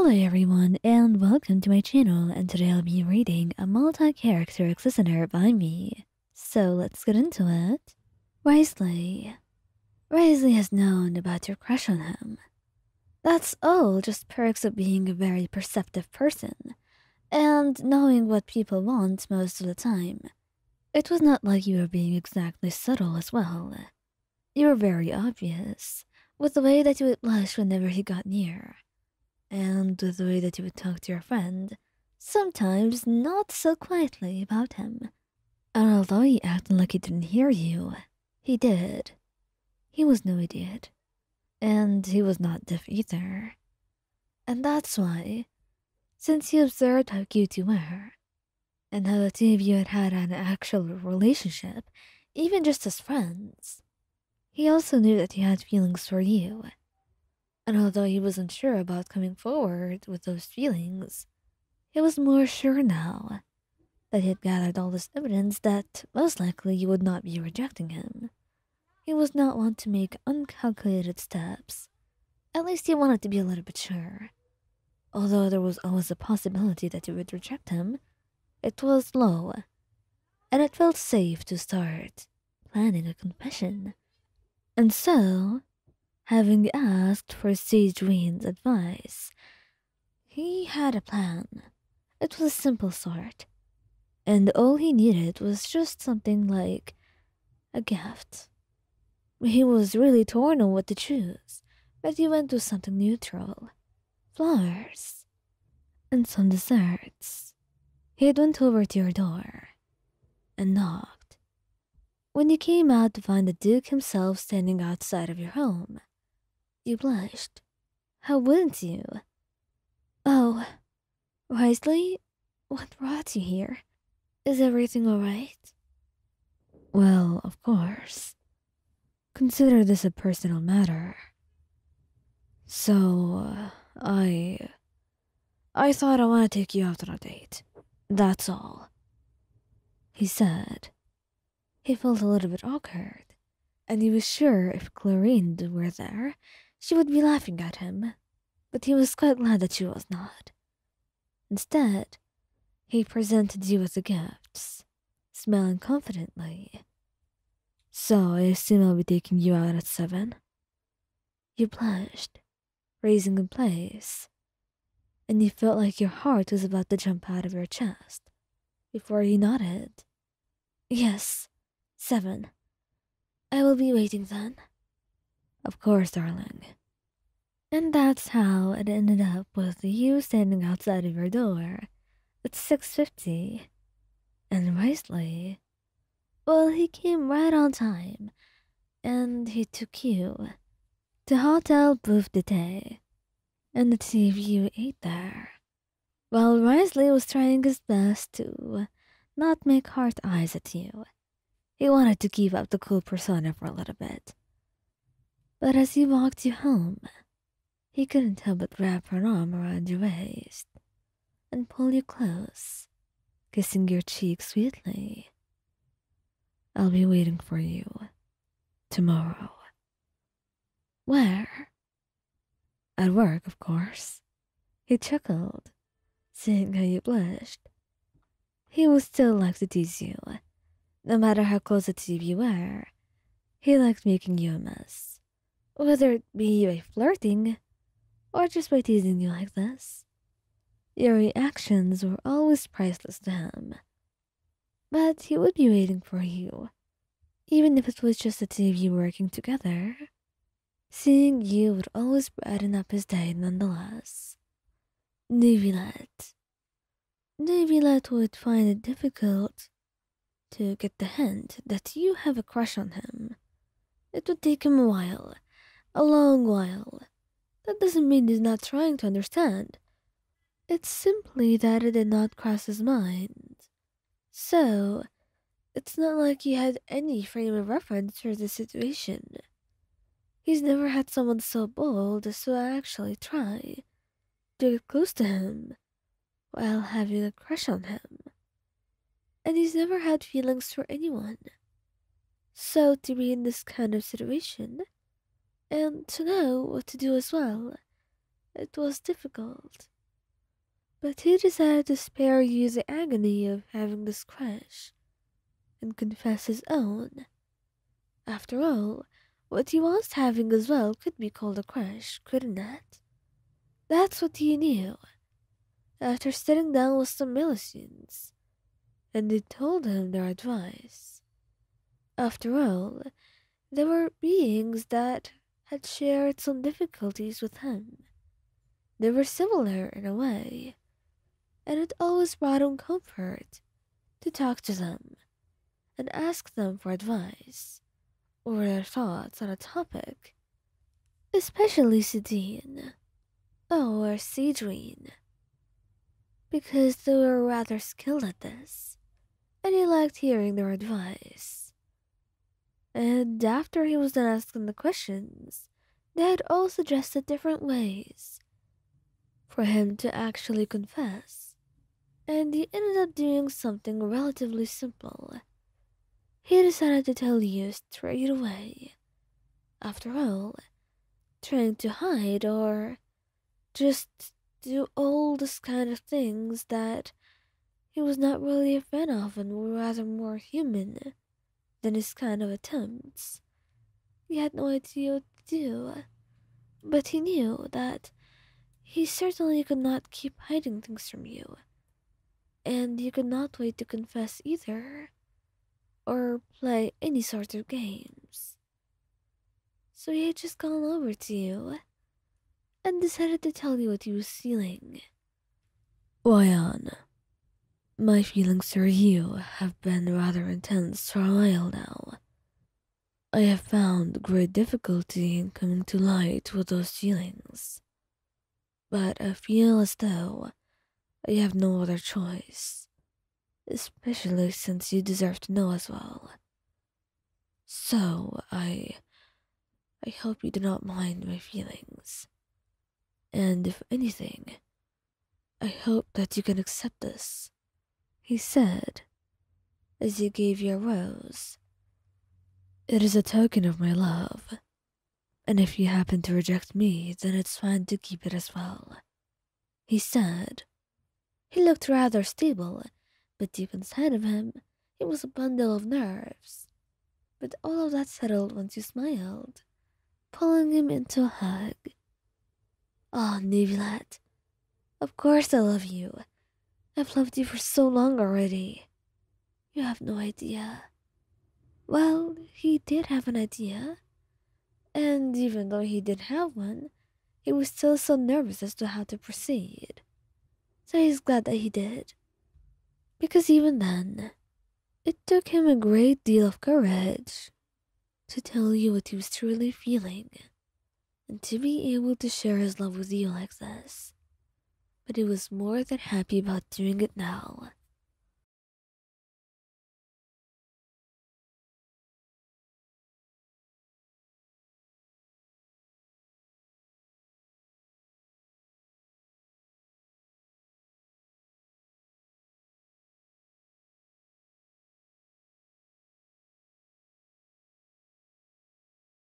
Hello everyone and welcome to my channel and today I'll be reading a multi-character listener by me. So let's get into it. Wriothesley. Wriothesley has known about your crush on him. That's all just perks of being a very perceptive person and knowing what people want most of the time. It was not like you were being exactly subtle as well. You were very obvious with the way that you would blush whenever he got near and the way that you would talk to your friend, sometimes not so quietly about him. And although he acted like he didn't hear you, he did. He was no idiot. And he was not deaf either. And that's why, since he observed how cute you were, and how the two of you had had an actual relationship, even just as friends, he also knew that he had feelings for you and although he wasn't sure about coming forward with those feelings, he was more sure now that he had gathered all this evidence that most likely you would not be rejecting him. He was not one to make uncalculated steps. At least he wanted to be a little bit sure. Although there was always a possibility that you would reject him, it was low, and it felt safe to start planning a confession. And so, having asked for Wayne's advice. He had a plan. It was a simple sort, and all he needed was just something like a gift. He was really torn on what to choose, but he went with something neutral flowers and some desserts. He went over to your door and knocked. When you came out to find the Duke himself standing outside of your home, you blushed. How wouldn't you? Oh, Wriothesley, what brought you here? Is everything all right? Well, of course. Consider this a personal matter. So, uh, I. I thought I want to take you out on a date. That's all. He said. He felt a little bit awkward, and he was sure if Clorinde were there, she would be laughing at him, but he was quite glad that she was not. Instead, he presented you with the gifts, smiling confidently. So I assume I'll be taking you out at seven? You blushed, raising in place, and you felt like your heart was about to jump out of your chest before he nodded. Yes, seven. I will be waiting then. Of course, darling. And that's how it ended up with you standing outside of your door at 6.50. And Wriothesley, well, he came right on time, and he took you to Hotel Bouffe d'été, and the two of you ate there, while Wriothesley was trying his best to not make hard eyes at you. He wanted to keep up the cool persona for a little bit. But as he walked you home, he couldn't help but wrap her arm around your waist and pull you close, kissing your cheek sweetly. I'll be waiting for you tomorrow. Where? At work, of course. He chuckled, seeing how you blushed. He would still like to tease you, no matter how close to you were. He liked making you a mess whether it be by flirting or just by teasing you like this. Your reactions were always priceless to him. But he would be waiting for you, even if it was just the two of you working together. Seeing you would always brighten up his day nonetheless. Neuvillette. Neuvillette would find it difficult to get the hint that you have a crush on him. It would take him a while a long while. That doesn't mean he's not trying to understand. It's simply that it did not cross his mind. So, it's not like he had any frame of reference for the situation. He's never had someone so bold as to actually try to get close to him while having a crush on him. And he's never had feelings for anyone. So, to be in this kind of situation, and to know what to do as well. it was difficult. But he decided to spare you the agony of having this crush and confess his own. After all, what he was having as well could be called a crush, couldn't it? That's what he knew. After sitting down with some Melusines, and they told him their advice. After all, they were beings that had shared some difficulties with him. They were similar in a way, and it always brought him comfort to talk to them and ask them for advice or their thoughts on a topic, especially Sidine oh, or Cedrine, because they were rather skilled at this, and he liked hearing their advice. And after he was done asking the questions, they had all suggested different ways for him to actually confess, and he ended up doing something relatively simple. He decided to tell you straight away. After all, trying to hide or just do all this kind of things that he was not really a fan of and were rather more human than his kind of attempts. He had no idea what to do, but he knew that he certainly could not keep hiding things from you, and you could not wait to confess either, or play any sort of games. So he had just gone over to you and decided to tell you what he was feeling. Wayan, my feelings for you have been rather intense for a while now. I have found great difficulty in coming to light with those feelings but I feel as though I have no other choice, especially since you deserve to know as well. So, I. I hope you do not mind my feelings. And if anything, I hope that you can accept this, he said, as you gave your rose. It is a token of my love and if you happen to reject me, then it's fine to keep it as well. He said. He looked rather stable, but deep inside of him, he was a bundle of nerves. But all of that settled once you smiled, pulling him into a hug. Ah, oh, Neuvillette, of course I love you. I've loved you for so long already. You have no idea. Well, he did have an idea and even though he did have one, he was still so nervous as to how to proceed. So he's glad that he did. Because even then, it took him a great deal of courage to tell you what he was truly feeling and to be able to share his love with you like this. But he was more than happy about doing it now.